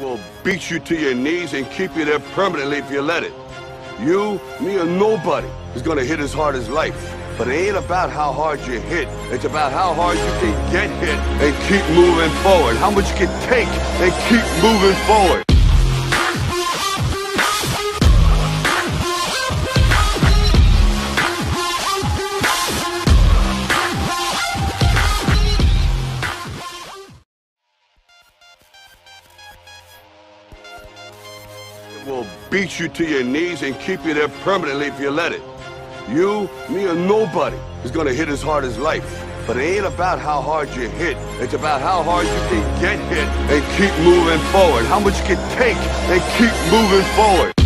will beat you to your knees and keep you there permanently if you let it. You, me, or nobody is gonna hit as hard as life. But it ain't about how hard you hit. It's about how hard you can get hit and keep moving forward. How much you can take and keep moving forward. Will beat you to your knees and keep you there permanently if you let it. You, me, or nobody is gonna hit as hard as life. But it ain't about how hard you hit. It's about how hard you can get hit and keep moving forward. How much you can take and keep moving forward.